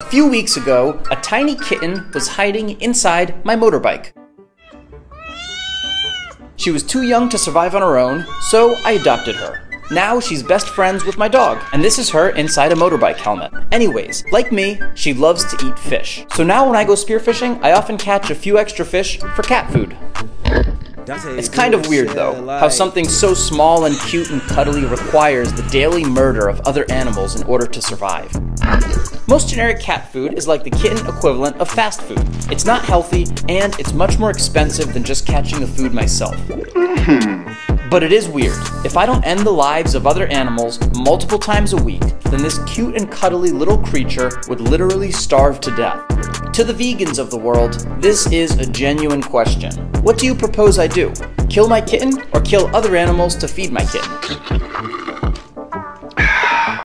A few weeks ago, a tiny kitten was hiding inside my motorbike. She was too young to survive on her own, so I adopted her. Now she's best friends with my dog, and this is her inside a motorbike helmet. Anyways, like me, she loves to eat fish. So now when I go spearfishing, I often catch a few extra fish for cat food. It's kind of weird though, how something so small and cute and cuddly requires the daily murder of other animals in order to survive. Most generic cat food is like the kitten equivalent of fast food. It's not healthy, and it's much more expensive than just catching the food myself. Mm-hmm. But it is weird. If I don't end the lives of other animals multiple times a week, then this cute and cuddly little creature would literally starve to death. To the vegans of the world, this is a genuine question. What do you propose I do? Kill my kitten or kill other animals to feed my kitten?